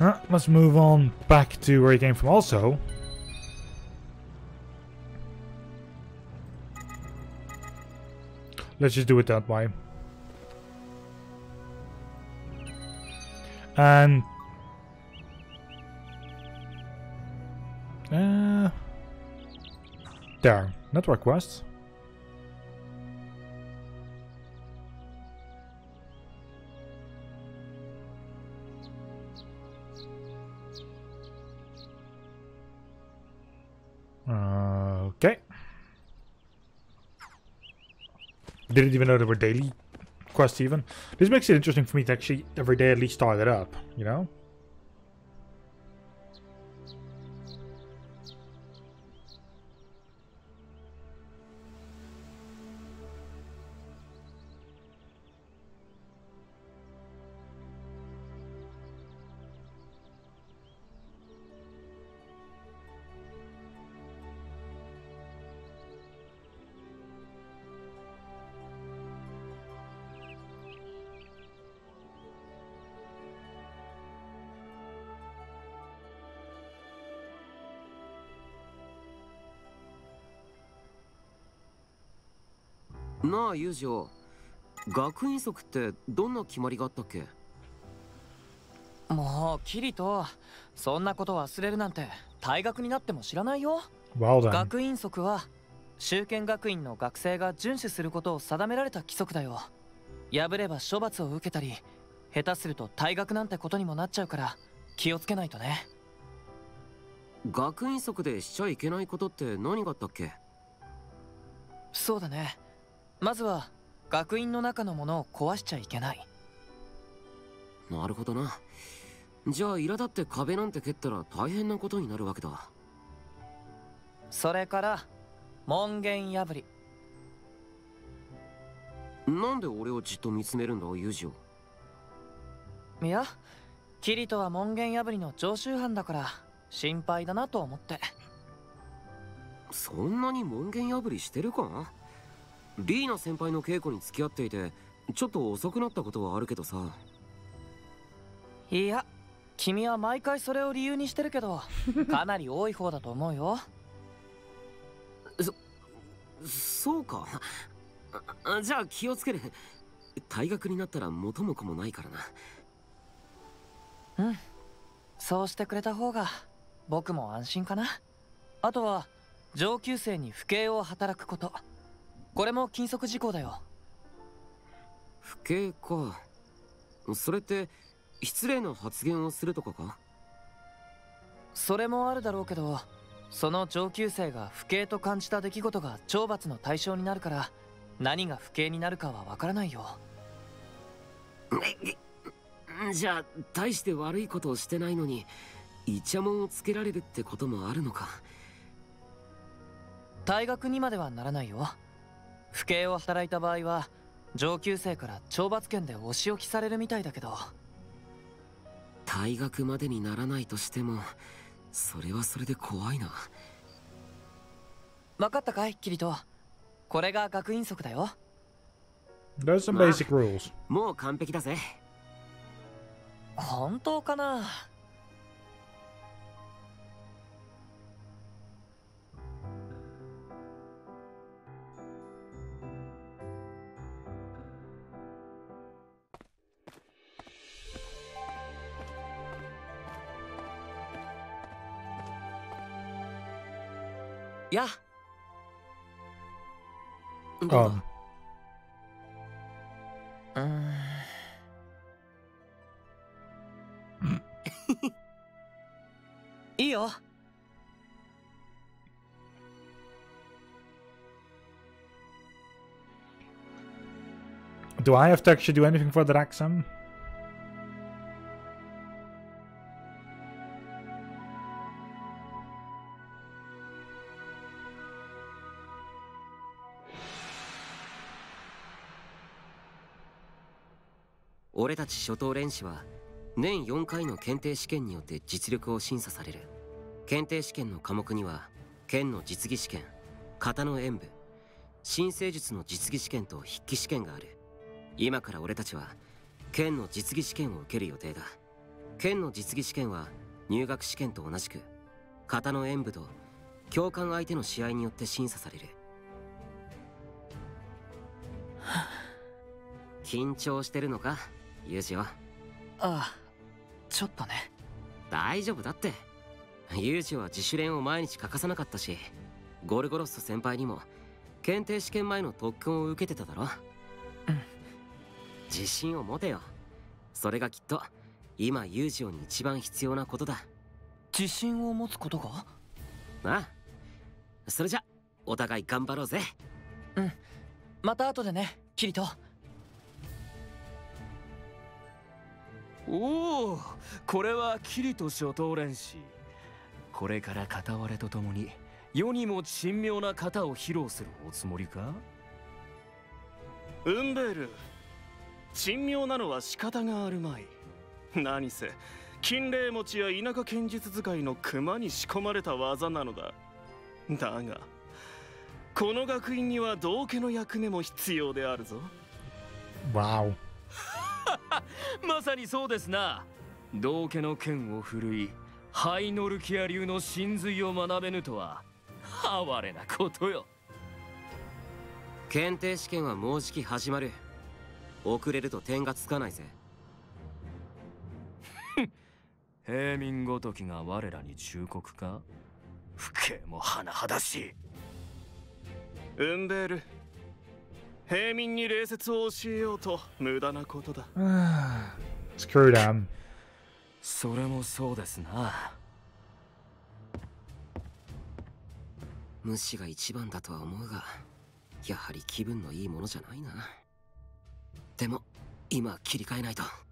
Let's move on back to where he came from also. Let's just do it that way. And... Uh, there. Network quests. Didn't even know there were daily quests even. This makes it interesting for me to actually every day at least start it up, you know? ジオ学院則ってどんな決まりがあったっけ？もうキリトそんなこと忘れるなんて退学になっても知らないよ。Well. 学院則は修験学院の学生が遵守することを定められた規則だよ。破れば処罰を受けたり下手すると退学なんてことにもなっちゃうから気をつけないとね。学院則でしちゃいけないことって何があったっけ？そうだねまずは学院の中のものを壊しちゃいけない。なるほどな。じゃあ苛立って壁なんて蹴ったら大変なことになるわけだ。それから門限破り。なんで俺をじっと見つめるんだユージオいやキリトは門限破りの常習犯だから心配だなと思って。そんなに門限破りしてるか？リーナ先輩の稽古に付き合っていてちょっと遅くなったことはあるけどさ。いや君は毎回それを理由にしてるけど かなり多い方だと思うよ。そそうか。じゃあ気をつける。退学になったら元も子もないからな。うん。そうしてくれた方が僕も安心かな。あとは上級生に不敬を働くことこれも禁則事項だよ。不敬か。それって失礼な発言をするとかか？それもあるだろうけどその上級生が不敬と感じた出来事が懲罰の対象になるから何が不敬になるかはわからないよ。じゃあ大して悪いことをしてないのにイチャモンをつけられるってこともあるのか？退学にまではならないよ不敬を働いた場合は上級生から懲罰権でお仕置きされるみたいだけど。退学までにならないとしてもそれはそれで怖いな。分かったかいキリト？これが学院則だよ。There's some basic rules. もう完璧だぜ。本当かな？Yeah. Um. Uh. Iyo. Do I have to actually do anything for the Raxam? 俺たち初等練士は年4回の検定試験によって実力を審査される。検定試験の科目には剣の実技試験型の演武新生術の実技試験と筆記試験がある。今から俺たちは剣の実技試験を受ける予定だ。剣の実技試験は入学試験と同じく型の演武と教官相手の試合によって審査される。緊張してるのか？ユージは？ああちょっとね。大丈夫だって。ユージは自主練を毎日欠かさなかったしゴルゴロスト先輩にも検定試験前の特訓を受けてただろ。うん。自信を持てよ。それがきっと今ユージオに一番必要なことだ。自信を持つことが？なあ。それじゃお互い頑張ろうぜ。また後でねキリトおおこれはキリト諸島連士これから片割れとともに世にも珍妙な型を披露するおつもりか？ウンベール珍妙なのは仕方があるまい。何せ金霊持ちや田舎剣術使いの熊に仕込まれた技なのだ。だがこの学院には道家の役目も必要であるぞ。Wow. まさにそうですな。道家の剣を振るいハイノルキア流の真髄を学べぬとは哀れなことよ。検定試験はもうじき始まる。遅れると点がつかないぜ。平民ごときが我らに忠告か？不敬も甚だしい。ウンベール平民に礼節を教えようと無駄なことだ。Screw them. それもそうですな。無視が一番だとは思うがやはり気分のいいものじゃないな。でも今切り替えないと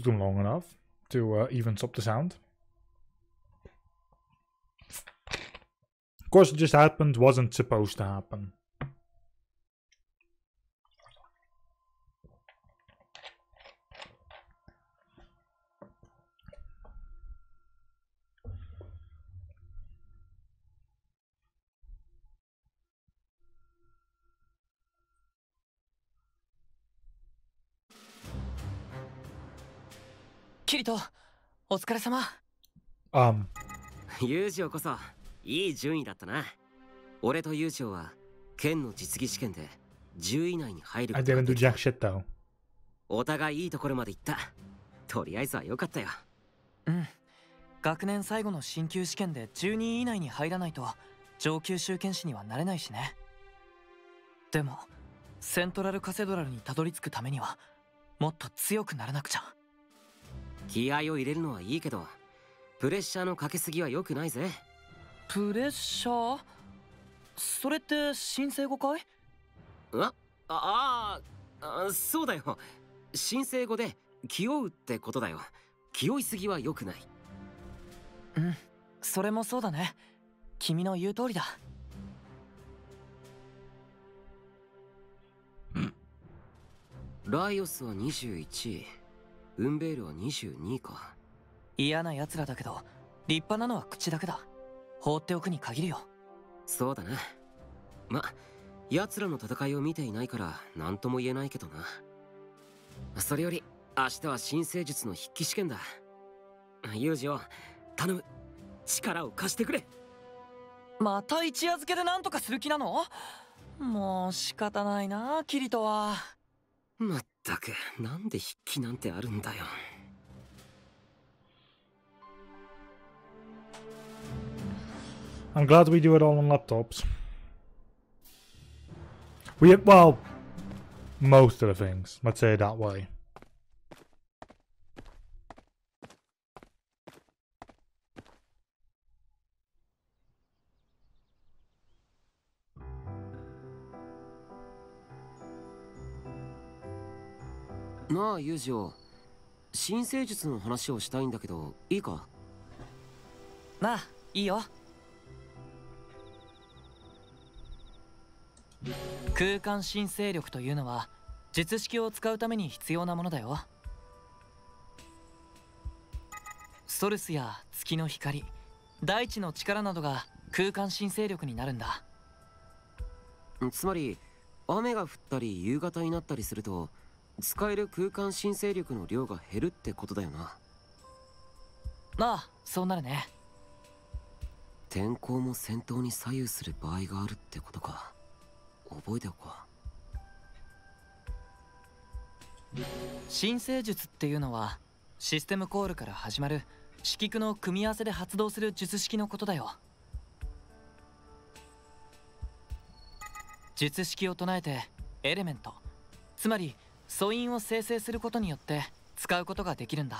them long enough to uh, even stop the sound. Of course, it just happened, wasn't supposed to happen.「キリトお疲れ様。Um, ユージオこそいい順位だったな。俺とユージオは剣の実技試験で10位以内に入る I didn't で do jack shit though. お互いいいところまで行った。とりあえずは良かったよ。うん。学年最後の進級試験で12位以内に入らないと上級集権士にはなれないしね。でもセントラルカセドラルにたどり着くためにはもっと強くならなくちゃ気合を入れるのはいいけどプレッシャーのかけすぎは良くないぜ。プレッシャー？それって新生語かい？ああああそうだよ。申請語で気負うってことだよ。気負いすぎは良くない。うんそれもそうだね。君の言う通りだ。ライオスは21位ウンベールは22位か嫌な奴らだけど立派なのは口だけだ。放っておくに限るよ。そうだな。ま奴らの戦いを見ていないから何とも言えないけどな。それより明日は新生術の筆記試験だ。ユージを頼む。力を貸してくれ。また一夜漬けで何とかする気なの？もう仕方ないなキリトは。まったくなんで筆記なんてあるんだよ I'm glad we do it all on laptops. We well, most of the things. Let's say it that way. なあユージオ。新生術の話をしたいんだけどいいか？なあいいよ。空間申請力というのは術式を使うために必要なものだよ。ソルスや月の光大地の力などが空間申請力になるんだ。つまり雨が降ったり夕方になったりすると使える空間申請力の量が減るってことだよな。まあそうなるね。天候も戦闘に左右する場合があるってことか。覚えておこう。新生術っていうのはシステムコールから始まる色区の組み合わせで発動する術式のことだよ。術式を唱えてエレメントつまり素因を生成することによって使うことができるんだ。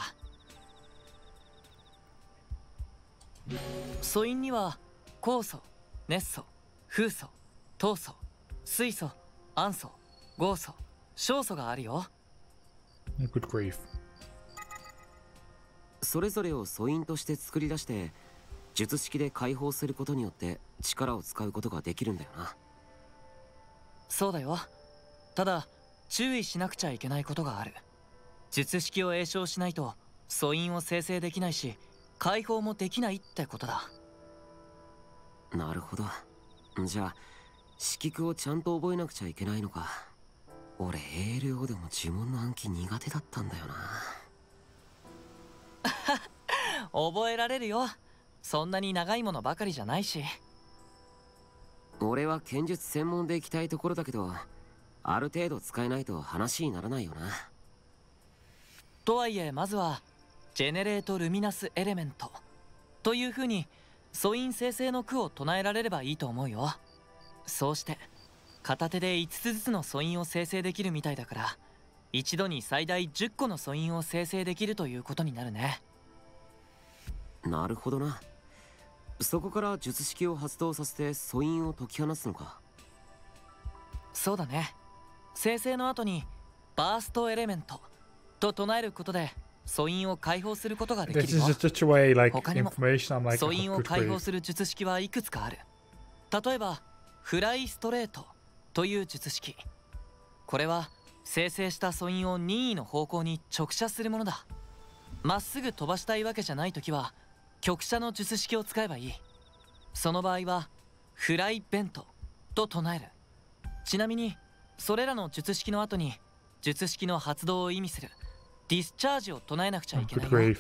素因には酵素熱素風素糖素水素暗素合素小素があるよ。Good grief. それぞれを素因として作り出して術式で解放することによって力を使うことができるんだよな。そうだよ。ただ注意しなくちゃいけないことがある。術式を詠唱しないと素因を生成できないし解放もできないってことだ。なるほど。じゃあ色句をちゃんと覚えなくちゃいけないのか。俺 ALO でも呪文の暗記苦手だったんだよな。覚えられるよ。そんなに長いものばかりじゃないし。俺は剣術専門で行きたいところだけどある程度使えないと話にならないよな。とはいえまずはジェネレート・ルミナス・エレメント。という風に素因生成の句を唱えられればいいと思うよ。そうして片手で5つずつの素因を生成できるみたいだから一度に最大10個の素因を生成できるということになるね。なるほどな。そこから術式を発動させて素因を解き放つのか。そうだね生成の後にバーストエレメントと唱えることで素因を解放することができるよ。Way, like, 他にも素 oh, 因を解放.する術式はいくつかある。例えばフライストレートという術式。これは生成した素因を任意の方向に直射するものだ。まっすぐ飛ばしたいわけじゃない時は曲射の術式を使えばいい。その場合はフライベントと唱える。ちなみにそれらの術式の後に術式の発動を意味するディスチャージを唱えなくちゃ Oh, いけない.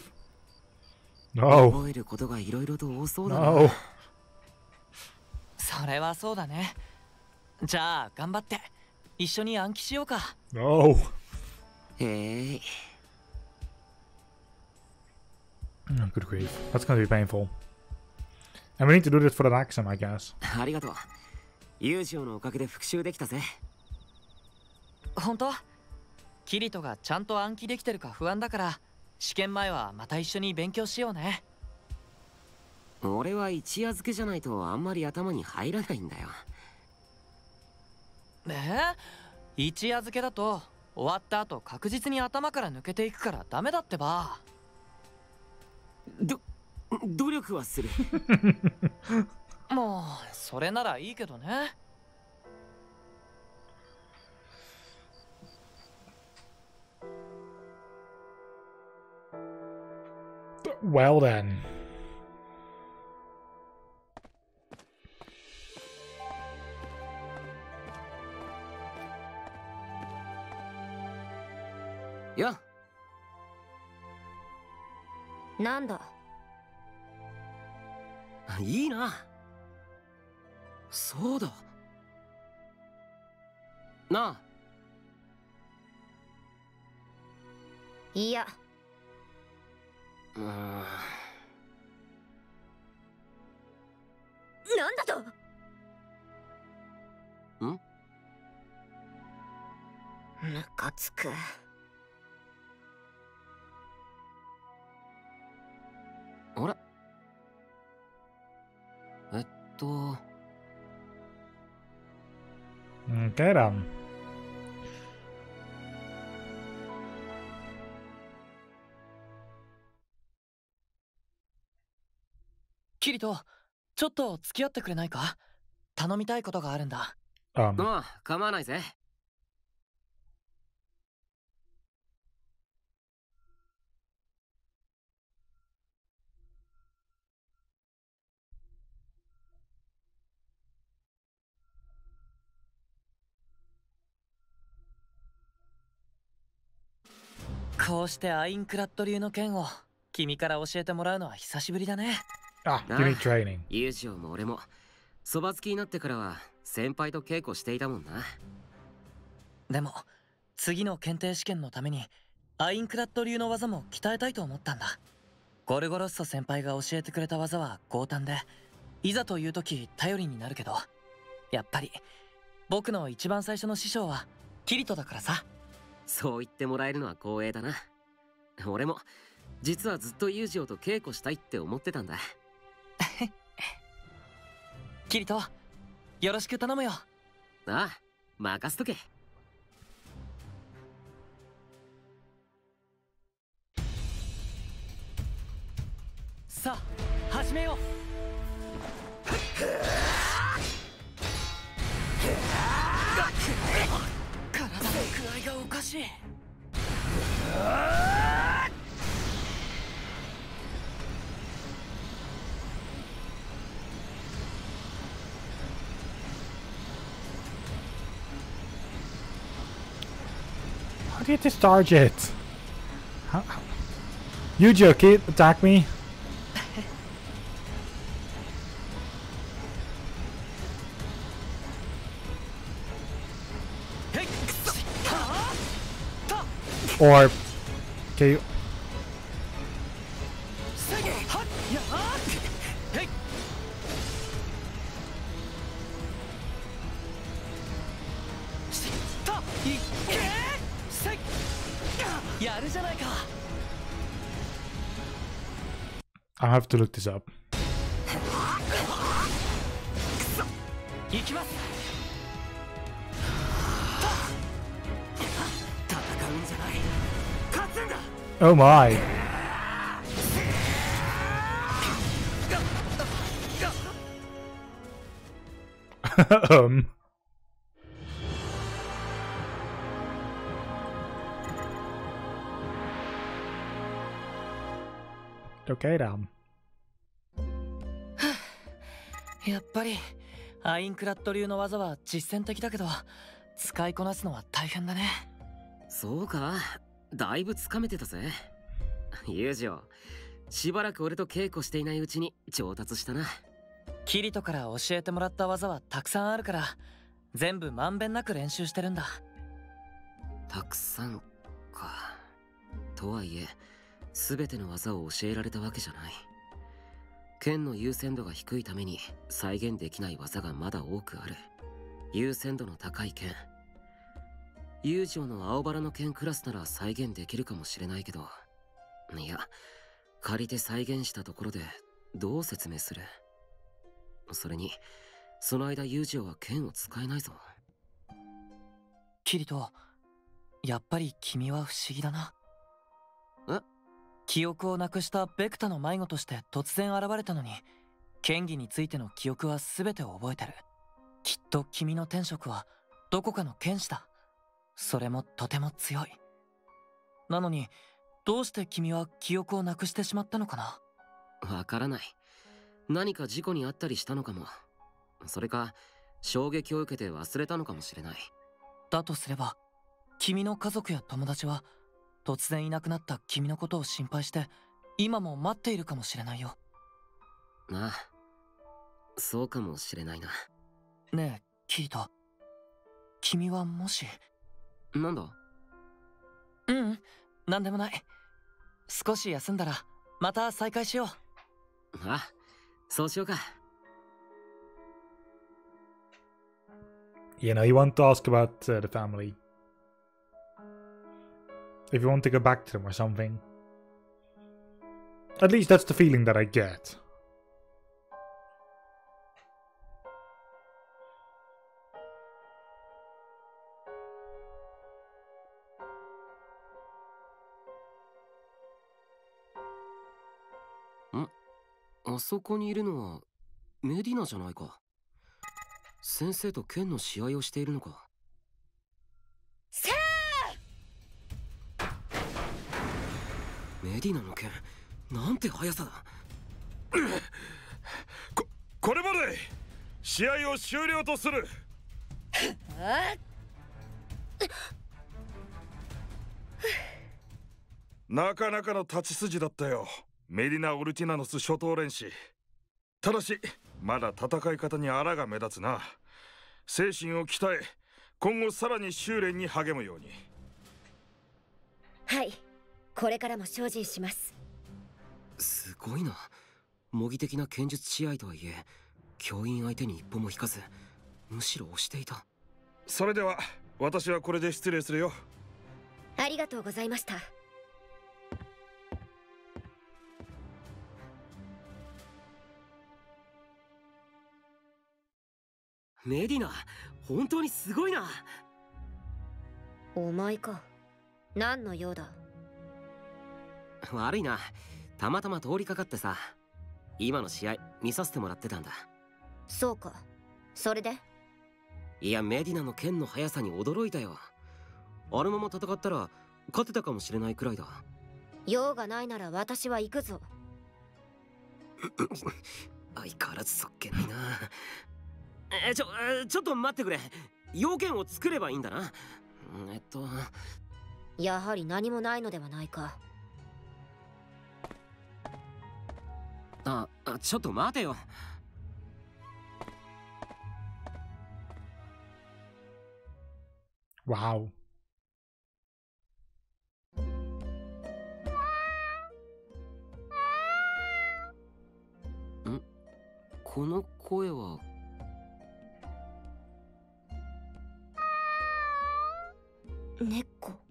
覚えることがいろいろと多そうだな No. それはそうだねじゃあ頑張って一緒に暗記しようか No. へえ Oh, good grief. That's going to be painful. And we need to do this for the I guess. ありがとうユージオのおかげで復習できたぜ本当？キリトがちゃんと暗記できてるか不安だから試験前はまた一緒に勉強しようね。俺は一夜漬けじゃないとあんまり頭に入らないんだよ。え？一夜漬けだと終わった後確実に頭から抜けていくからダメだってば。ど努力はする。もうそれならいいけどね Well then. なんだ？いいな。そうだ。なあ。いや。うーんなんだと？ん？ムカつく。あれ？えっと。Okay dan. キリトちょっと付き合ってくれないか？頼みたいことがあるんだ。Um, あ。あ構わないぜ。こうしてアインクラッド流の剣を君から教えてもらうのは久しぶりだね ah, you need training. ユージオも俺もそば好きになってからは先輩と稽古していたもんな。でも次の検定試験のためにアインクラッド流の技も鍛えたいと思ったんだ。ゴルゴロッソ先輩が教えてくれた技は強胆でいざという時頼りになるけど。やっぱり僕の一番最初の師匠はキリトだからさ。そう言ってもらえるのは光栄だな。俺も実はずっとユージオと稽古したいって思ってたんだキリトよろしく頼むよ。ああ任せとけ。さあ始めよう。体の具合がおかしい How do you discharge it? How, how? Yuji, kid, attack me. へっくそはあた Or, okay, to look this up. Oh my! um. Okay, then. やっぱりアインクラッド流の技は実践的だけど使いこなすのは大変だね。そうか。だいぶつかめてたぜ。ユージオしばらく俺と稽古していないうちに上達したな。キリトから教えてもらった技はたくさんあるから全部まんべんなく練習してるんだ。たくさんか。とはいえ全ての技を教えられたわけじゃない剣の優先度が低いために再現できない技がまだ多くある。優先度の高い剣。友情の青バラの剣クラスなら再現できるかもしれないけど。いや借りて再現したところでどう説明する？それにその間友情は剣を使えないぞ。キリトやっぱり君は不思議だな。え？記憶をなくしたベクタの迷子として突然現れたのに剣技についての記憶は全てを覚えてる。きっと君の天職はどこかの剣士だ。それもとても強い。なのにどうして君は記憶をなくしてしまったのかな？わからない。何か事故にあったりしたのかも。それか衝撃を受けて忘れたのかもしれない。だとすれば君の家族や友達は突然いなくなった君のことを心配して今も待っているかもしれないよ。なあそうかもしれないな。ねえキート。君はもし？なんだ？ううん何でもない。少し休んだらまた再開しよう。あそうしようか。You know, you want to ask about uh, the family. If you want to go back to them or something. At least that's the feeling that I get. あそこにいるのはメディナじゃないか先生と剣の試合をしているのかさメディナの剣なんて速さだ。ここれまで試合を終了とする。あなかなかの立ち筋だったよ。メディナ・オルティナノス初等連士ただしまだ戦い方に荒が目立つな。精神を鍛え今後さらに修練に励むように。はいこれからも精進します。すごいな。模擬的な剣術試合とはいえ教員相手に一歩も引かずむしろ押していた。それでは私はこれで失礼するよ。ありがとうございました。メディナ本当にすごいな。お前か。何の用だ？悪いな。たまたま通りかかってさ今の試合見させてもらってたんだ。そうか。それで？いやメディナの剣の速さに驚いたよ。あのまま戦ったら勝てたかもしれないくらいだ。用がないなら私は行くぞ。相変わらずそっけないな。えちょえちょっと待ってくれ。要件を作ればいいんだな。えっと。やはり何もないのではないかああちょっと待てよ。Wow. この声は？猫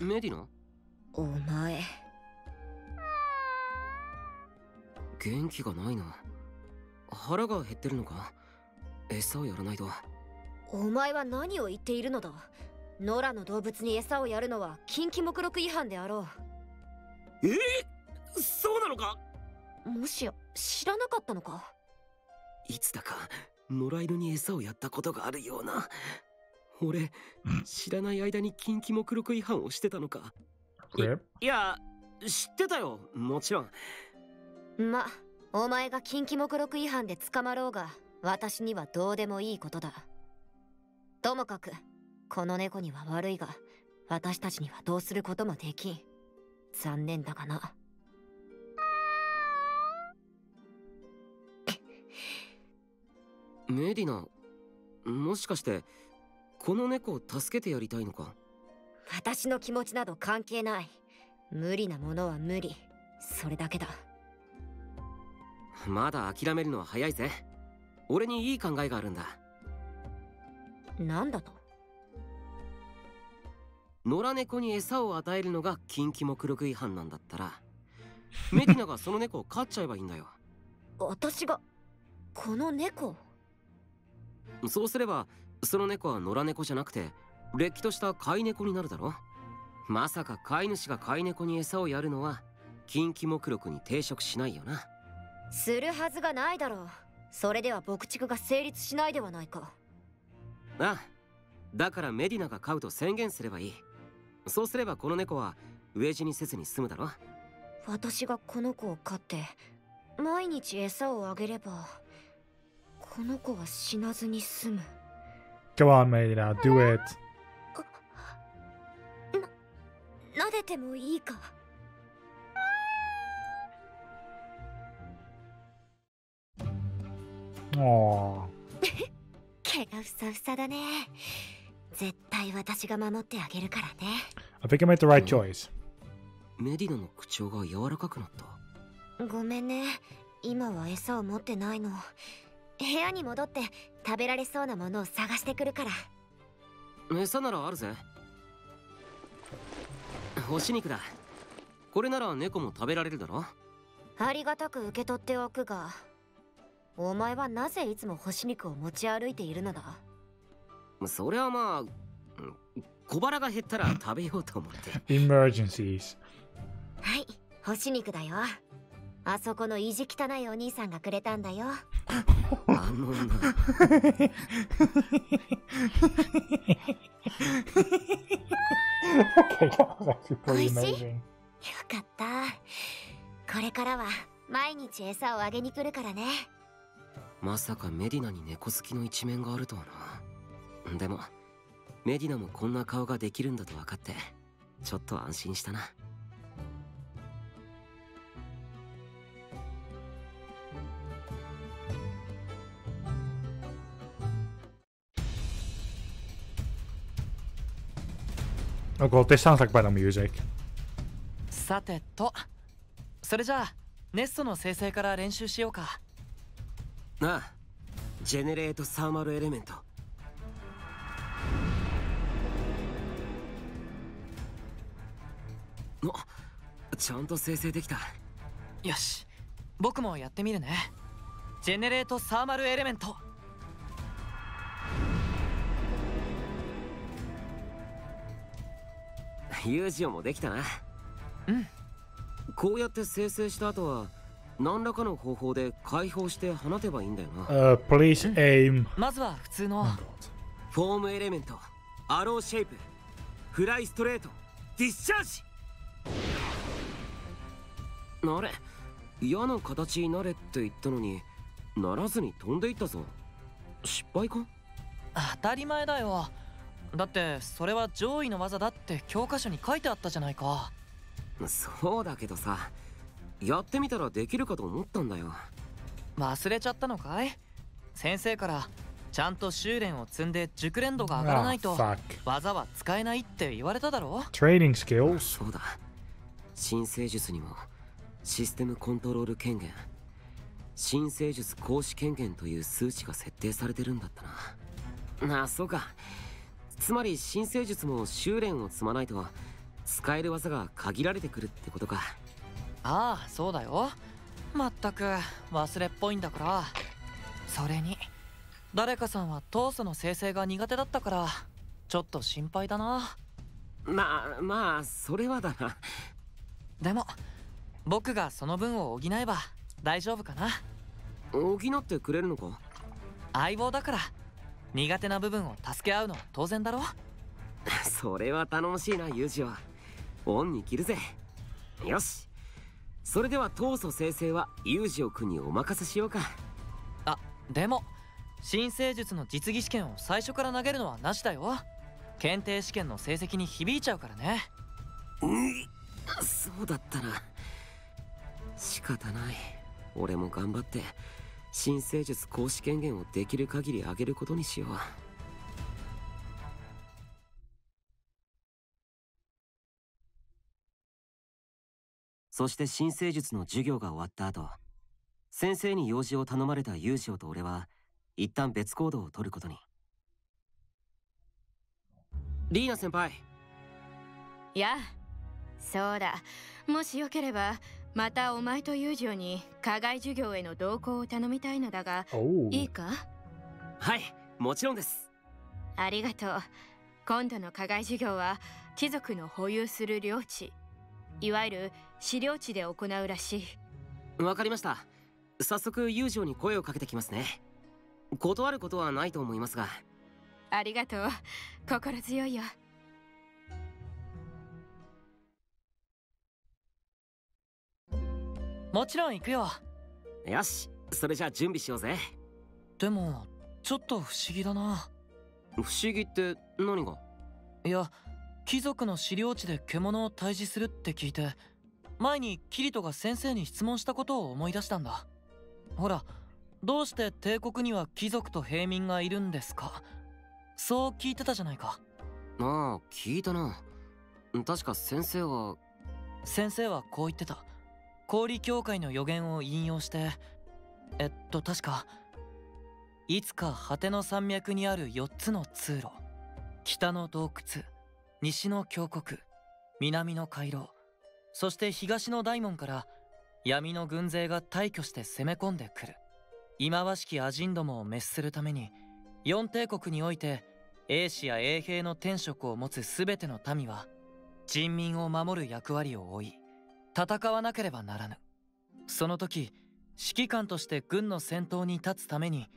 メディナ？お前。元気がないな。腹が減ってるのか？餌をやらないと。お前は何を言っているのだ？野良の動物に餌をやるのは禁忌目録違反であろえ？ー、そうなのか？うもしや知らなかったのか？いつだか野良犬に餌をやったことがあるような俺知らない間に禁忌目録違反をしてたのか。Rip. いや知ってたよもちろん。まお前が禁忌目録違反で捕まろうが私にはどうでもいいことだ。ともかくこの猫には悪いが私たちにはどうすることもできん。残念だがな。メディナもしかしてこの猫を助けてやりたいのか？私の気持ちなど関係ない。無理なものは無理。それだけだ。まだ諦めるのは早いぜ。俺にいい考えがあるんだ。なんだと？野良猫に餌を与えるのが禁忌目録違反なんだったら メディナがその猫を飼っちゃえばいいんだよ。私がこの猫そうすればその猫は野良猫じゃなくてれっきとした飼い猫になるだろ？まさか飼い主が飼い猫に餌をやるのは禁忌目録に抵触しないよな。するはずがないだろう。それでは牧畜が成立しないではないか。ああだからメディナが飼うと宣言すればいい。そうすればこの猫は飢え死にせずに済むだろ？私がこの子を飼って毎日餌をあげればこの子は死なずに済む Go on, Medina. Do it. てもいいか Aww. 毛がふさふさだね絶対私が守ってあげるからね I think I made the right choice. メディナの口調が柔らかくなったごめんね今は餌を持ってないの部屋に戻って食べられそうなものを探してくるから。餌ならあるぜ。干し肉だ。これなら猫も食べられるだろ。ありがたく受け取っておくがお前はなぜいつも干し肉を持ち歩いているのだ？それはまあうん小腹が減ったら食べようと思って。Emergencies. はい干し肉だよあそこの意地汚いお兄さんがくれたんだよ。あの。女 okay, that was actually pretty I see. amazing. よかった。これからは毎日餌をあげに来るからね。まさかメディナに猫好きの一面があるとはな。でもメディナもこんな顔ができるんだと分かってちょっと安心したな Oh god, this sounds like better music. さてとそれじゃあネストの生成から練習しようかなあ Generate thermal element おちゃんと生成できたよし僕もやってみるね Generate thermal elementユージオもできたな。うん。こうやって生成した後は何らかの方法で解放して放てばいいんだよな。Uh, please aim. まずは普通の。Oh. Form element。Arrow shape。Fly straight。Discharge。あれ。矢の形になれって言ったのにならずに飛んでいったぞ。失敗か？当たり前だよだってそれは上位の技だって教科書に書いてあったじゃないか。そうだけどさやってみたらできるかと思ったんだよ。忘れちゃったのかい？先生からちゃんと修練を積んで熟練度が上がらな Ah, いと.技は使えないって言われただろ？Training skills. そうだ。新生術にもシステムコントロール権限新生術行使権限という数値が設定されてるんだったな。あそうかつまり新生術も修練を積まないと使える技が限られてくるってことか。ああそうだよ。まったく忘れっぽいんだから。それに誰かさんは闘争の生成が苦手だったからちょっと心配だな。まあまあそれはだな。でも僕がその分を補えば大丈夫かな。補ってくれるのか？相棒だから苦手な部分を助け合うのは当然だろ？それは頼もしいなユージは。恩に着るぜ。よし。それでは闘争生成はユージオ君にお任せしようか。あでも新生術の実技試験を最初から投げるのはなしだよ。検定試験の成績に響いちゃうからね。そうだったな。仕方ない。俺も頑張って新生術行使権限をできる限り上げることにしよう。そして新生術の授業が終わった後先生に用事を頼まれたユージオと俺は一旦別行動を取ることに。リーナ先輩。いやそうだ。もしよければまたお前と友情に課外授業への同行を頼みたいのだが Oh. いいか？はいもちろんです。ありがとう。今度の課外授業は貴族の保有する領地。いわゆる資料地で行うらしい。わかりました。早速友情に声をかけてきますね。断ることはないと思いますが。ありがとう。心強いよもちろん行くよ。よしそれじゃあ準備しようぜ。でもちょっと不思議だな。不思議って何が？いや貴族の資料地で獣を退治するって聞いて前にキリトが先生に質問したことを思い出したんだ。ほらどうして帝国には貴族と平民がいるんですか？そう聞いてたじゃないか。ああ聞いたな。確か先生は先生はこう言ってた氷協会の予言を引用してえっと確かいつか果ての山脈にある4つの通路北の洞窟西の峡谷南の回廊そして東の大門から闇の軍勢が大挙して攻め込んでくる。忌まわしきアジンどもを滅するために四帝国において英氏や衛兵の天職を持つ全ての民は人民を守る役割を負い戦わなければならぬ。その時指揮官として軍の先頭に立つために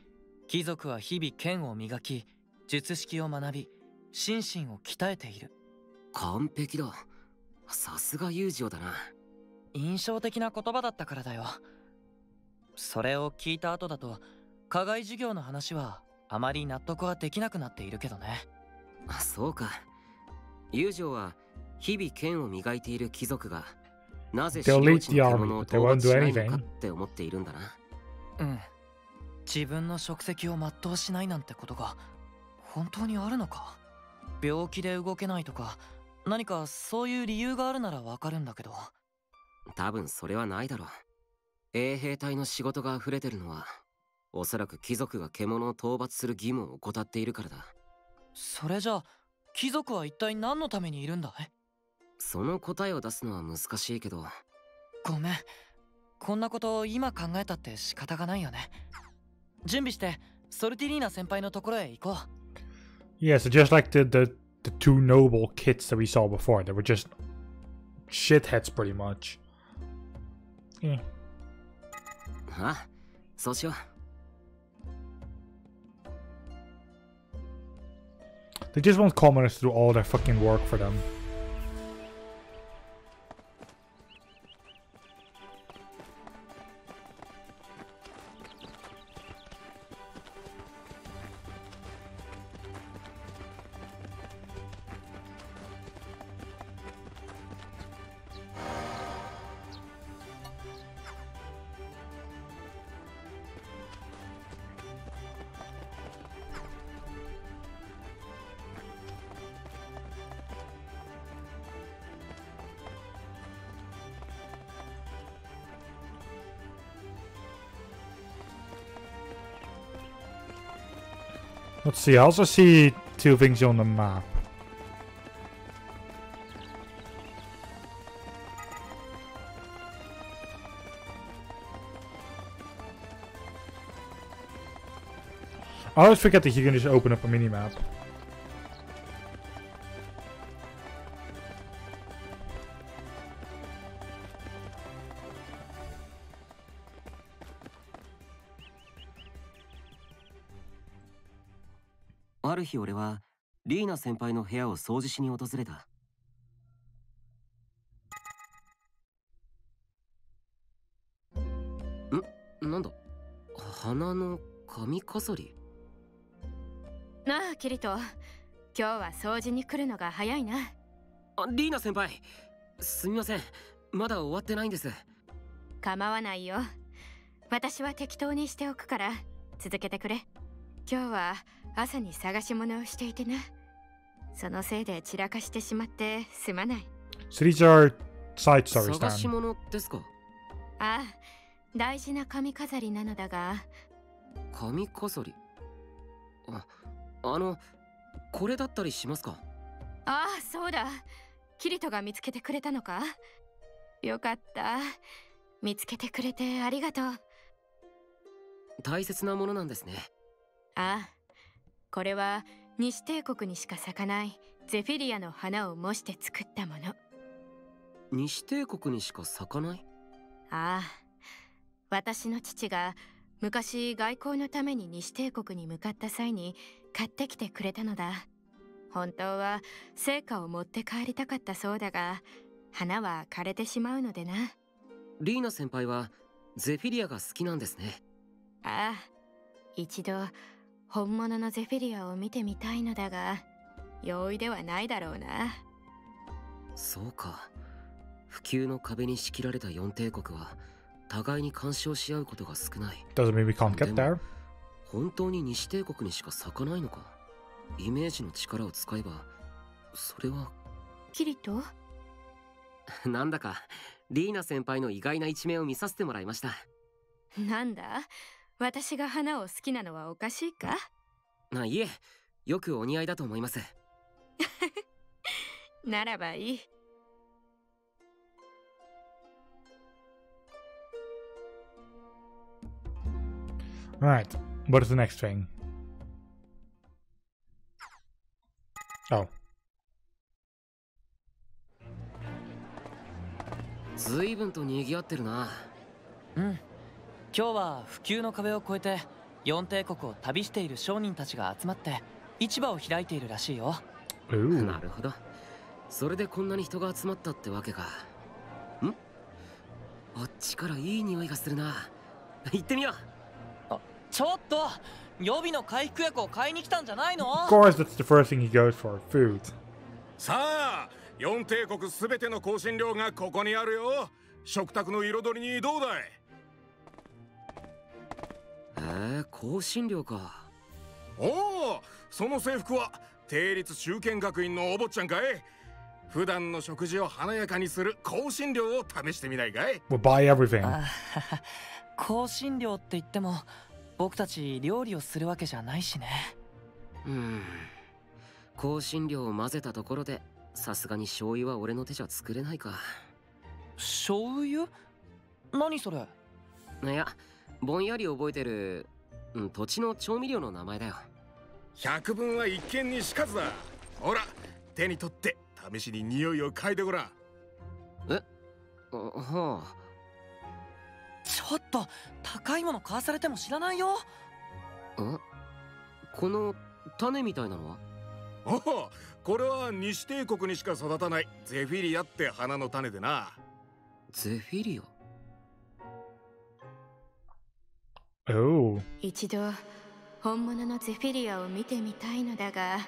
貴族は日々剣を磨き術式を学び心身を鍛えている。完璧だ。さすが友情だな。印象的な言葉だったからだよ。それを聞いた後だと課外授業の話はあまり納得はできなくなっているけどね。あそうか。友情は日々剣を磨いている貴族が They'll 料 lead 地 the の army, 獣を but they 討 won't 伐 do しないの anything. かって思っているんだな。うん。自分の職責を全うしないなんてことが本当にあるのか？病気で動けないとか何かそういう理由があるならわかるんだけど。多分それはないだろう。衛兵隊の仕事が溢れてるのはおそらく貴族が獣を討伐する義務を怠っているからだ。それじゃあ貴族は一体何のためにいるんだ？いその答えを出すのは難しいけどごめんこんなこと今考えたって仕方がないよね準備してソルティリーナ先輩のところへ行こう Yeah, so just like the, the, the two noble kids that we saw before, they were just shitheads pretty much. Yeah. あそうしよう They just want commoners to do all their fucking work for them. See, I also see two things on the map. I always forget that you can just open up a mini-map. ある日俺はリーナ先輩の部屋を掃除しに訪れた。んなんだ？花の髪飾り？なあキリト。今日は掃除に来るのが早いな。あリーナ先輩。すみません。まだ終わってないんです。構わないよ。私は適当にしておくから続けてくれ。今日は朝に探し物をしていてなそのせいで散らかしてしまってすまない。So these are side stories 探し.物ですか？ああ大事な髪飾りなのだが。髪飾り？ああのこれだったりしますか？ああそうだ。キリトが見つけてくれたのか？よかった。見つけてくれてありがとう。大切なものなんですね。ああこれは西帝国にしか咲かないゼフィリアの花を模して作ったもの。西帝国にしか咲かない？ああ私の父が昔外交のために西帝国に向かった際に買ってきてくれたのだ。本当は成果を持って帰りたかったそうだが花は枯れてしまうのでな。リーナ先輩はゼフィリアが好きなんですね。ああ一度本物のゼフィリアを見てみたいのだが容易ではないだろうな。そうか。普及の壁に仕切られた四帝国は互いに干渉し合うことが少ない。Doesn't mean we can't get there. 本当に西帝国にしか咲かないのか？イメージの力を使えばそれは。キリト？なんだかリーナ先輩の意外な一面を見させてもらいました。なんだ？私が花を好きなのはおかしいか？あいえよくお似合いだと思います。ならばいい。Alright, what is the next thing? Oh, 随分と賑わってるな。うん今日は普及の壁を越えて四帝国を旅している商人たちが集まって市場を開いているらしいよ。ooh. なるほど。それでこんなに人が集まったってわけか。ん？あっちからいい匂いがするな。行ってみよう。ちょっと予備の回復薬を買いに来たんじゃないの？Of course, that's the first thing he goes for food. さあ四帝国すべての香辛料がここにあるよ。食卓の彩りにどうだい？えー、香辛料か。おおその制服は定立中堅学院のお坊ちゃんかい？普段の食事を華やかにする香辛料を試してみないかい？We'll buy everything. あ香辛料って言っても僕たち料理をするわけじゃないしね。うん香辛料を混ぜたところでさすがに醤油は俺の手じゃ作れないか。醤油？何それ？いやぼんやり覚えてる、うん、土地の調味料の名前だよ。百分は一見にしかずだ。ほら手に取って試しに匂いを嗅いでごらん。あはあ。ちょっと高いもの買わされても知らないよ。あこの種みたいなのは？おおこれは西帝国にしか育たないゼフィリアって花の種でな。ゼフィリア？Oh, 一度本物のゼフィリアを見てみたいのだが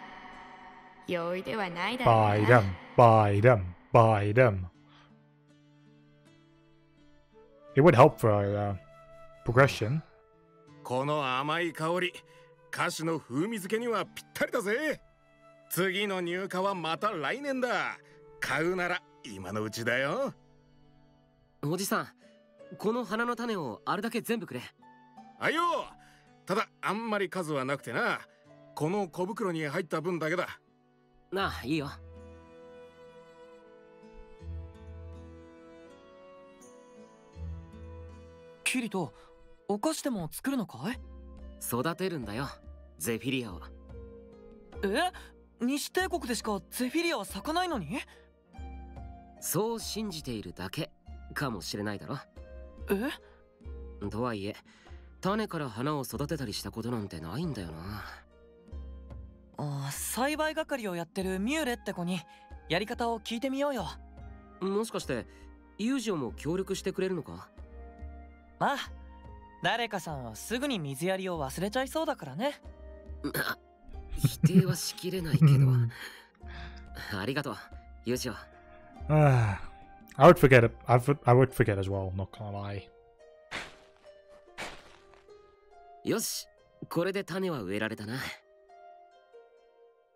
容易ではないだろう buy な them, buy them, buy them. It would help for uh, progression. この甘い香り菓子の風味付けにはぴったりだぜ。次の入荷はまた来年だ。買うなら今のうちだよ。おじさんこの花の種をあれだけ全部くれあいよ。ただあんまり数はなくてな。この小袋に入った分だけだ。なあいいよ。キリトお菓子でも作るのかい？育てるんだよ。ゼフィリアを。え？西帝国でしかゼフィリアは咲かないのに？そう信じているだけかもしれないだろ。え？とはいえ種から花を育てたりしたことなんてないんだよなあ栽培係をやってるミューレって子にやり方を聞いてみようよもしかしてユージオも協力してくれるのか？まあ誰かさんはすぐに水やりを忘れちゃいそうだからね 否定はしきれないけど Hmm. ありがとうユージオ Ah, I would forget it. I would, I would forget as well. Not gonna lie. よしこれで種は植えられたな。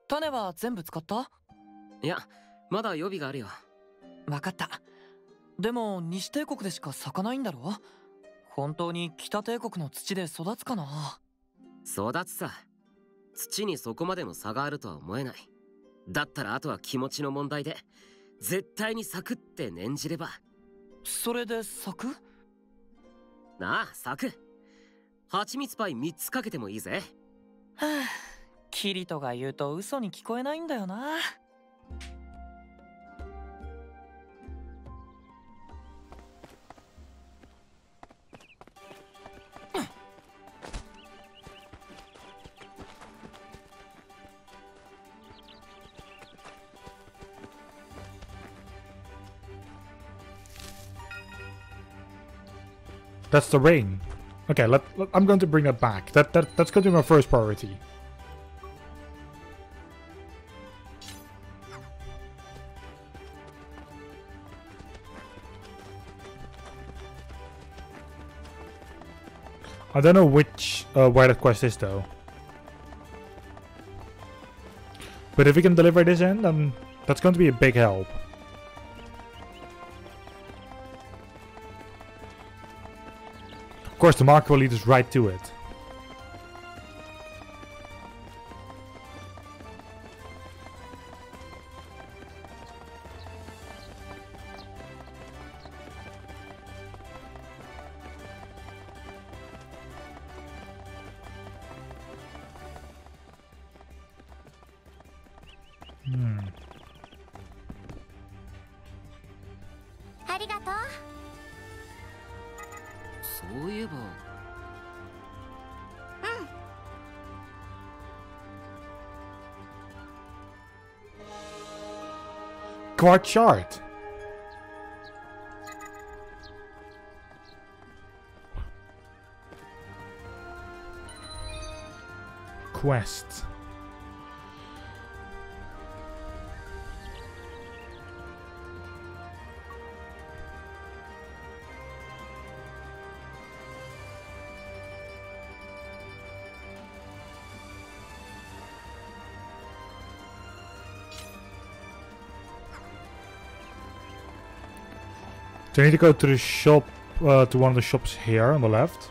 種は全部使った？いやまだ予備があるよ。わかった。でも西帝国でしか咲かないんだろ？本当に北帝国の土で育つかな？育つさ。土にそこまでの差があるとは思えない。だったらあとは気持ちの問題で絶対に咲くって念じれば。それで咲く？なあ咲く蜂蜜パイ3つかけてもいいぜはあキリトが言うと嘘に聞こえないんだよな That's the ring. Okay, let, let, I'm going to bring that back. That, that That's going to be my first priority. I don't know which uh, where that quest is though. But if we can deliver this in, then that's going to be a big help. Course, the marker will lead us right to it. Quart chart. Quest. Do I need to go to the shop, uh, to one of the shops here on the left?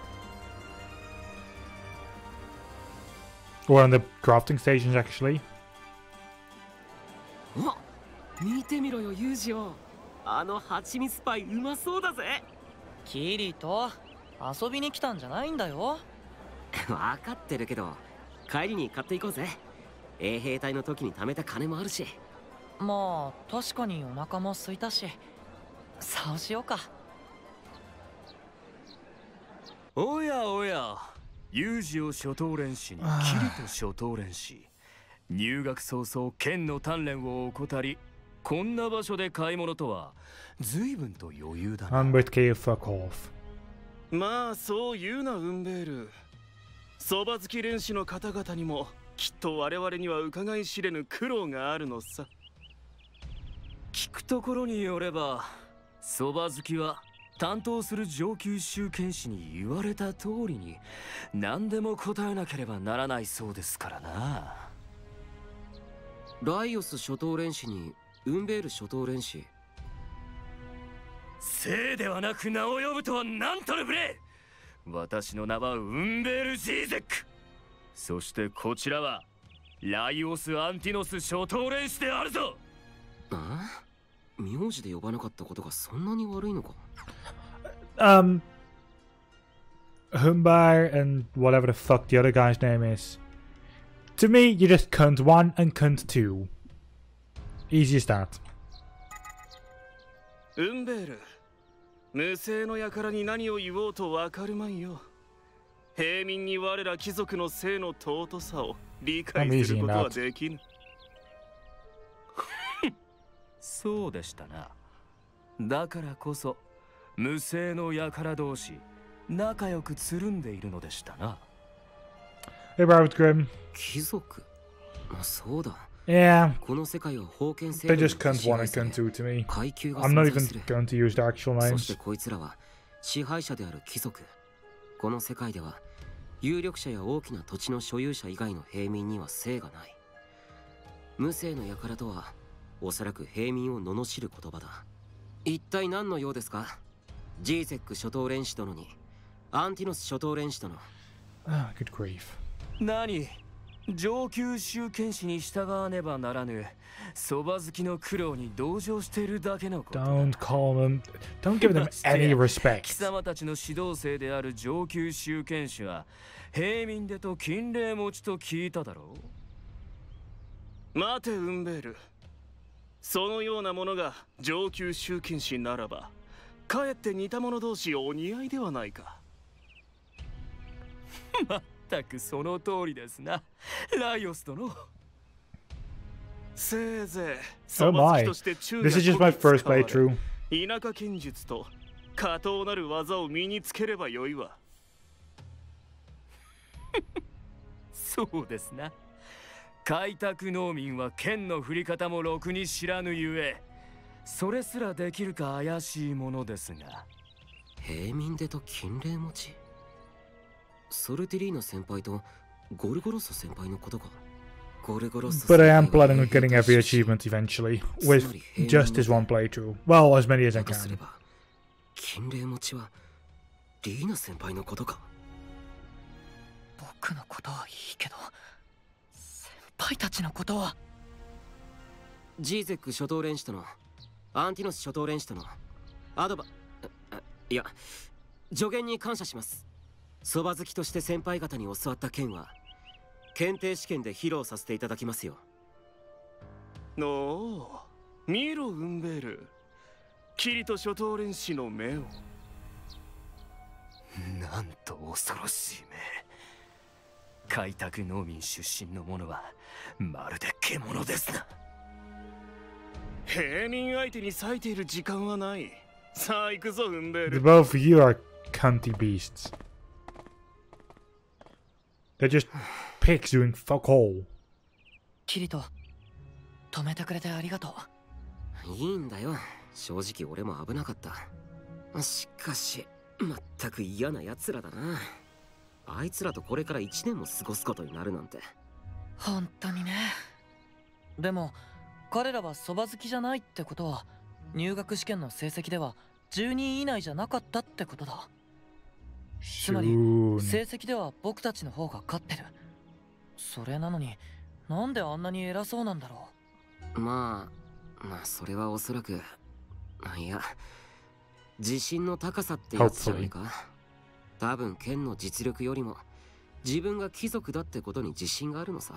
Or on the crafting stations, actually? あ見てみろよユージよあの蜂蜜パイうまそうだぜ。キリト遊びに来たんじゃないんだよ。わかってるけど帰りに買っていこうぜ。衛兵隊の時に貯めた金もあるし。まあ確かにお腹も空いたしそうしようか。おやおや有事を初等連士にキリと初等連士入学早々剣の鍛錬を怠りこんな場所で買い物とは随分と余裕だな。I'm with K fuck off. まあそう言うなウンベール。そば好き連士の方々にもきっと我々には伺い知れぬ苦労があるのさ。聞くところによればそば好きは担当する上級集権士に言われた通りに何でも答えなければならないそうですからな。ライオス初等連士にウンベール初等連士生ではなく名を呼ぶとは何との無礼。私の名はウンベール・ジーゼック。そしてこちらはライオス・アンティノス初等連士であるぞ。あ？名字で呼ばなかったことがそんなに悪いのか Um, Humbar and whatever the fuck the other guy's name is. To me, you just cunt one and cunt two. Easy as that. ウンベール無声の輩に何を言おうとわかるまいよ平民に我ら貴族の性の尊さを理解することはできぬそうでしたな。だからこそ無声の輩同士仲良くつるんでいるのでしたな。Hey, Robert Grimm. 貴族？あそうだ。Yeah, この世界は封建制 they 度 just cunt one and cunt two to me. 階級が I'm 存 not 在 even going to use the actual そして names. こいつらは支配者である貴族。この世界では有力者や大きな土地の所有者以外の平民には姓がない。無姓の輩とはおそらく平民を罵る言葉だ。一体何のようですか？ジーゼック初等連士殿に。アンティノス初等連士殿。Ah, good grief. 何？上級集権士に従わねばならぬ。そば好きの苦労に同情しているだけのことだ。Don't call them. Don't give them any 貴 respect. 様たちの指導生である上級集権士は平民でと金霊持ちと聞いただろう。待てウンベールそのようなものが上級集権士ならばかえって似た者同士お似合いではないかまったくその通りですなライオス殿せいぜい Oh そば好き.として中 first playthrough. 田舎剣術と下等なる技を身につければよいわ そうですな開拓農民は剣の振り方もろくに知らぬゆえそれすらできるか怪しいものですが。平民でと金霊持ち？ソルティリーナ先輩とゴルゴロッソ先輩のことか？ゴルゴロッソ But I am planning on getting every achievement eventually, with just this one playthrough. Well, as many as I can. ば金霊持ちはリーナ先輩のことか？僕のことはいいけど先輩たちのことは。ジーゼック初等連士とのアンティノス初等連士とのアドバいや助言に感謝します。そば好きとして先輩方に教わった剣は検定試験で披露させていただきますよ。おお見ろウンベール。キリト初等連士の目を。なんと恐ろしい目開拓農民出身の者はまるで獣ですな。平民相手に割いている時間はない。さあ行くぞウンベル。Both of you are cunty beasts. They're just pigs doing fuck all. キリト止めてくれてありがとう。いいんだよ。正直俺も危なかった。しかしまったく嫌な奴らだなあいつらとこれから1年も過ごすことになるなんて。本当にね。でも彼らはそば好きじゃないってことは入学試験の成績では10人以内じゃなかったってことだ。つまり.成績では僕たちの方が勝ってる。それなのになんであんなに偉そうなんだろまあまあそれはおそらくあいや自信の高さってやつじゃないか？多分剣の実力よりも自分が貴族だってことに自信があるのさ。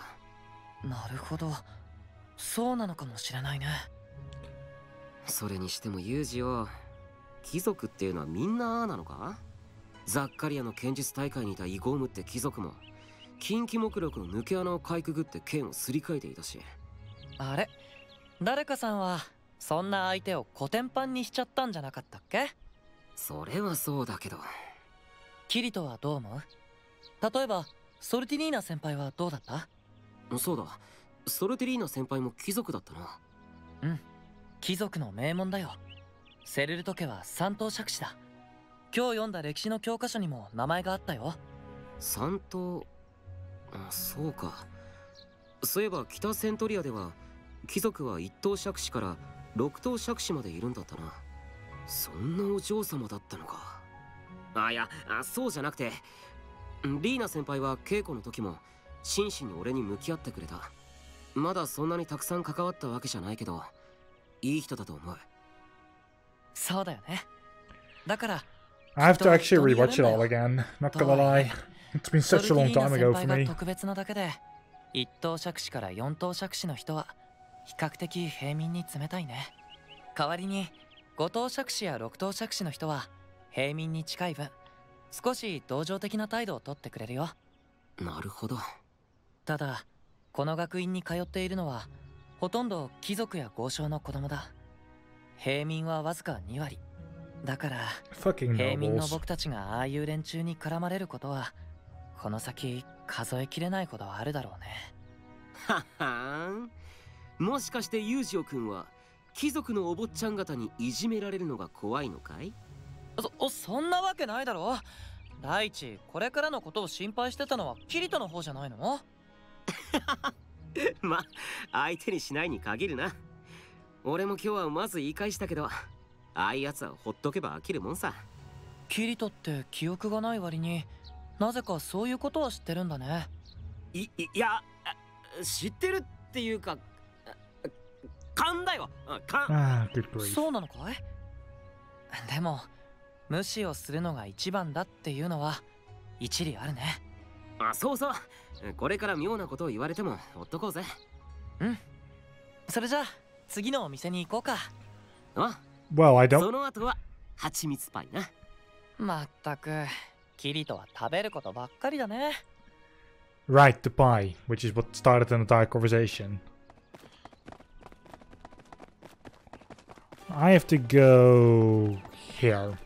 うなるほど。そうなのかもしれないね。それにしてもユージよ貴族っていうのはみんなああなのか？ザッカリアの剣術大会にいたイゴームって貴族も近畿目録の抜け穴をかいくぐって剣をすり替えていたし。あれ？誰かさんはそんな相手をコテンパンにしちゃったんじゃなかったっけ？それはそうだけどキリトはどう思う？例えばソルティニーナ先輩はどうだった？そうだ。ソルティリーナ先輩も貴族だったな。貴族の名門だよ。セルルト家は三等爵士だ。今日読んだ歴史の教科書にも名前があったよ。三等あそうか。そういえば北セントリアでは貴族は一等爵士から六等爵士までいるんだったな。そんなお嬢様だったのかあいやあそうじゃなくてリーナ先輩は稽古の時も真摯に俺に向き合ってくれたまだそんなにたくさん関わったわけじゃないけどいい人だと思うそうだよねだから I have to actually rewatch it all again. Not gonna lie. It's been ソ such ル a long time ナ ago 先 for 輩 me. が特別なだけで一等爵士から四等爵士の人は比較的平民に冷たいね代わりに五等爵士や六等爵士の人は平民に近い分少し同情的な態度をとってくれるよ。なるほど。ただこの学院に通っているのはほとんど貴族や豪商の子供だ。平民はわずか2割。だから平民の.僕たちがああいう連中に絡まれることはこの先数えきれないほどあるだろうね。はっはーん。もしかしてユージオ君は貴族のお坊ちゃん方にいじめられるのが怖いのかい？そそんなわけないだろ。第一これからのことを心配してたのはキリトの方じゃないの？ま相手にしないに限るな。俺も今日はまず言い返したけどああいうやつはほっとけば飽きるもんさ。キリトって記憶がない割になぜかそういうことは知ってるんだね。いいいやあ知ってるっていうかあ勘だよ。あ勘 Ah. そうなのかい？でも無視をするのが一番だっていうのは一理あるね。あそうそう。これから妙なことを言われてもほっとこうぜ。それじゃあ次のお店に行こうか。あ？Well, I そ don't. の後は蜂蜜パイな。まったくキリトは食べることばっかりだね。Right, the pie, which is what started an entire conversation. I have to go here.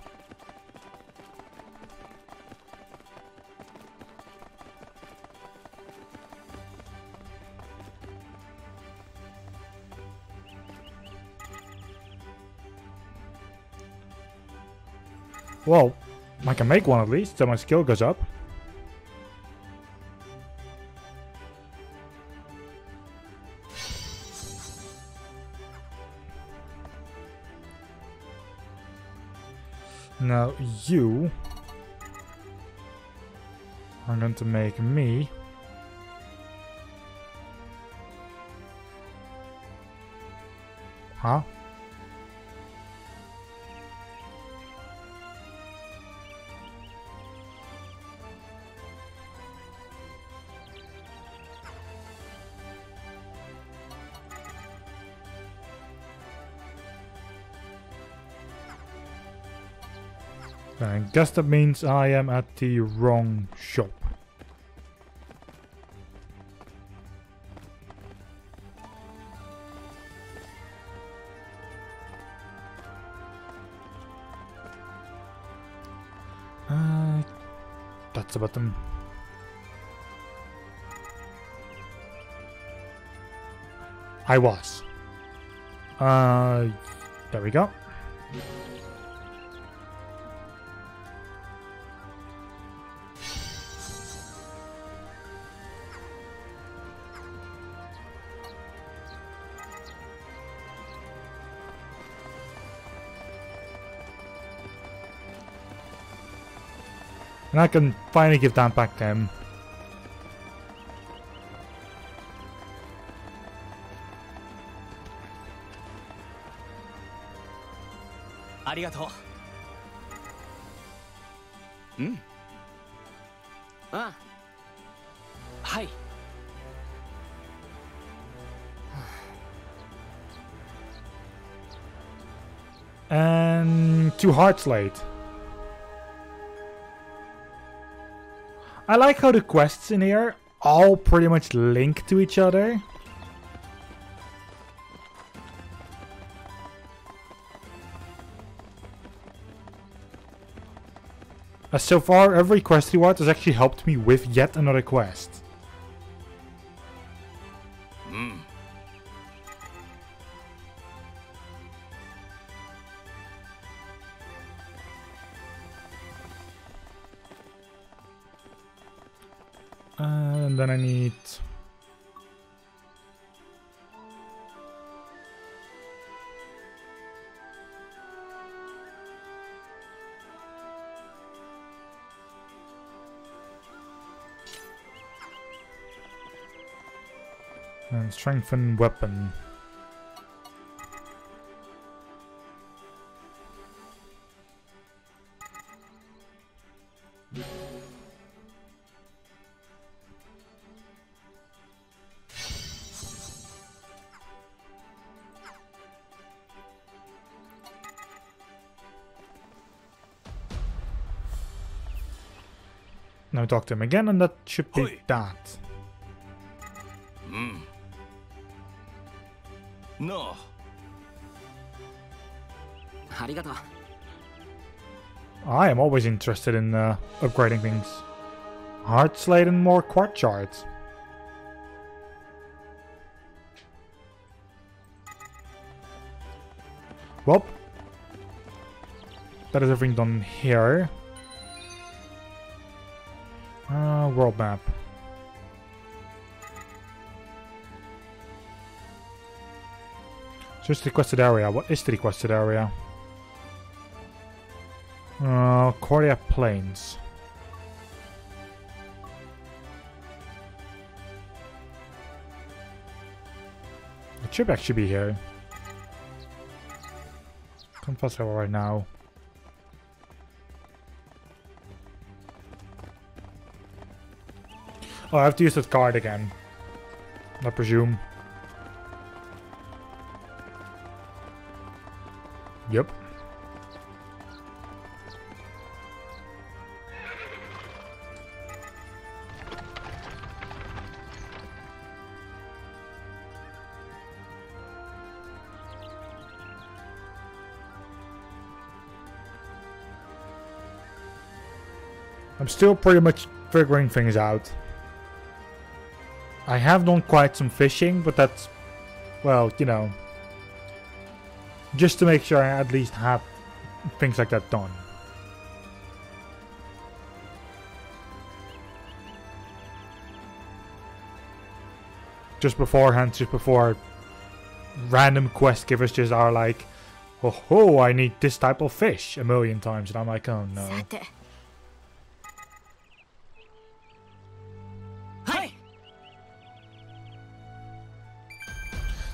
Well, I can make one at least, so my skill goes up. Now you are going to make me Huh? I guess that means I am at the wrong shop. Uh, that's about them. I was. Uh, there we go. And I can finally give that back to him. Hmm? Ah. Hi. And two hearts late. I like how the quests in here all pretty much link to each other. As so far, every quest reward has actually helped me with yet another quest. Then I need... And strengthen weapon. talk to him again, and that should be Hoi. that. Mm. No. Arigato. I am always interested in uh, upgrading things. Heart Slate and more quartz shards. Well, that is everything done here. World map. Just requested area. What is the requested area? Uh, Korea Plains. It should actually be here. Compass level right now. Oh, I have to use that card again. I presume. Yep. I'm still pretty much figuring things out. I have done quite some fishing, but that's, well, you know, just to make sure I at least have things like that done. Just beforehand, just before random quest givers just are like, Oh ho, I need this type of fish a million times and I'm like, oh no.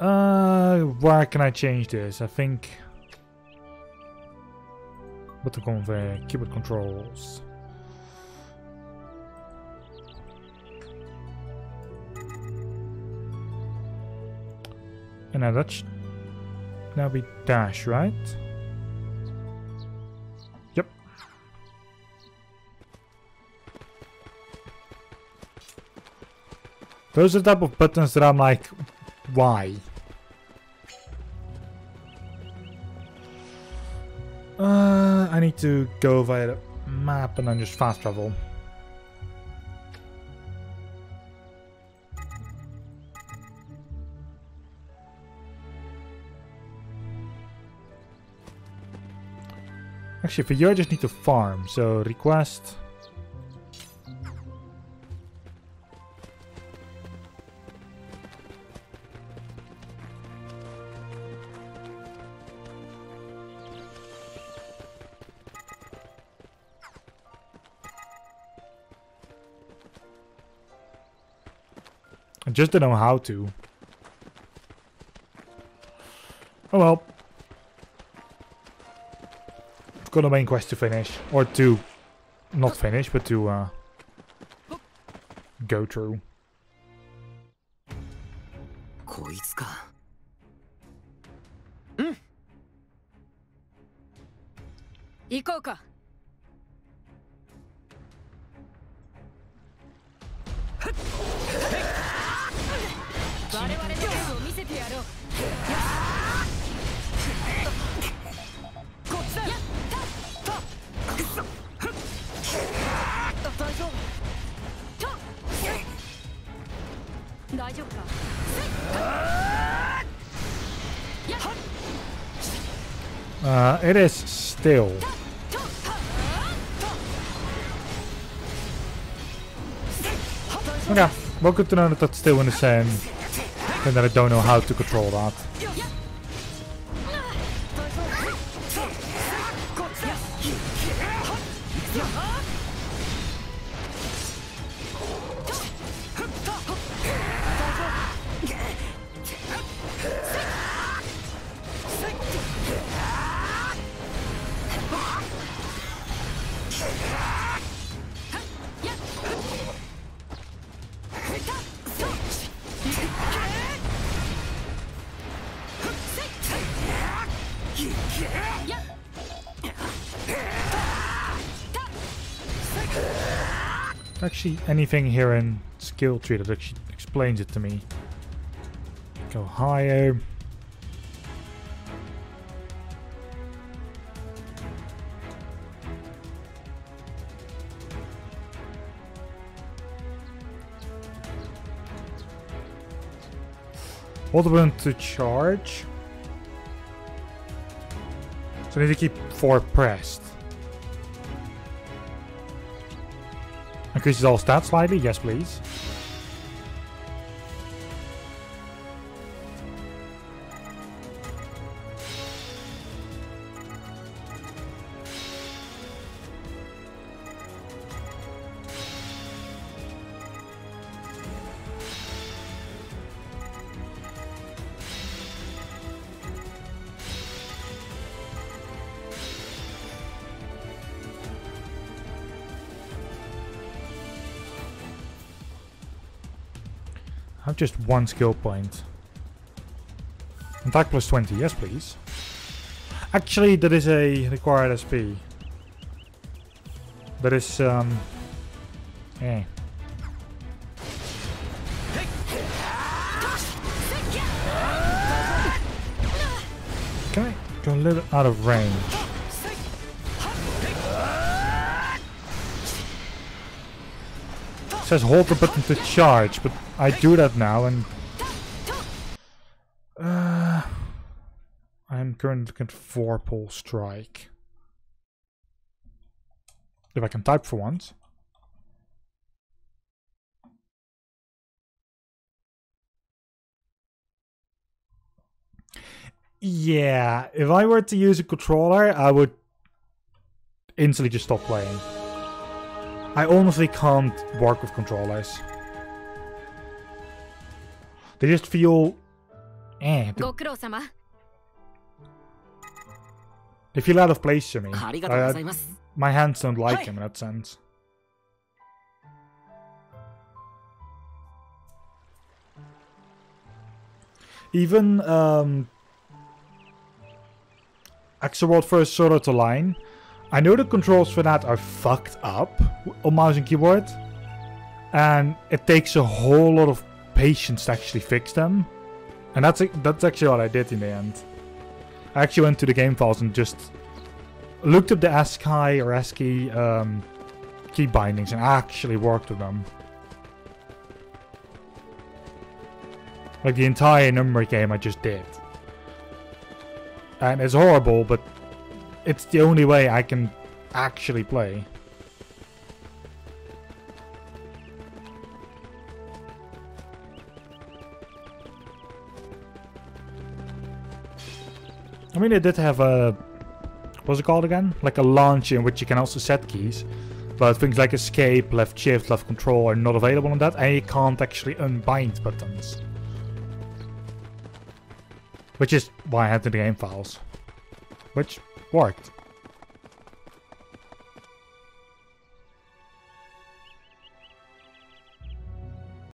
Uh, where can I change this? I think. Button convey, keyboard controls. And now that should now be dash, right? Yep. Those are the type of buttons that I'm like, why? Uh, I need to go via the map and then just fast travel. Actually, for you I just need to farm, so request... just don't know how to. Oh well. I've got a main quest to finish. Or to not finish, but to uh, go through. It is still. Okay, well good to know that that's still in the same. And that I don't know how to control that. Actually, anything here in skill tree that actually explains it to me. Go higher. Hold the button to charge. So I need to keep 4 pressed. Increases all stats slightly? Yes, please. Just one skill point. Attack plus 20, yes please. Actually, that is a required SP. That is, um... Eh. Can I go a little out of range? Says hold the button to charge, but I do that now and... Uh, I'm currently looking at four pole strike. If I can type for once. Yeah, if I were to use a controller, I would instantly just stop playing. I honestly can't work with controllers. They just feel... Eh, they, feel out of place to me. I, my hands don't like them in that sense. Even um, Extra First Sword to line. I know the controls for that are fucked up on mouse and keyboard, and it takes a whole lot of patience to actually fix them. And that's that's actually what I did in the end. I actually went to the game files and just looked up the ASCII or ASCII um, key bindings and actually worked with them. Like the entire number game I just did. And it's horrible, but it's the only way I can actually play. I mean, it did have a what's it called again? Like a launcher in which you can also set keys. But things like escape, left shift, left control are not available on that, and you can't actually unbind buttons. Which is why I had the game files. Which worked.